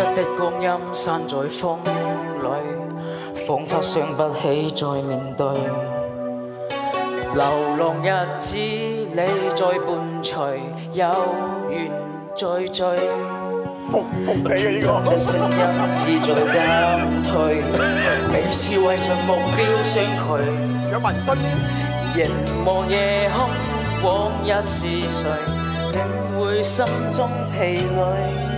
逝的光阴散在风里，仿佛想不起再面对。流浪日子你再伴随，有缘再聚。听的声音已在减退，彼此为着目标相距。有凝望夜空，往日是谁？领会心中疲累。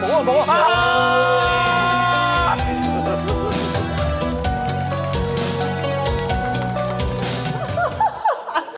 保我，保我！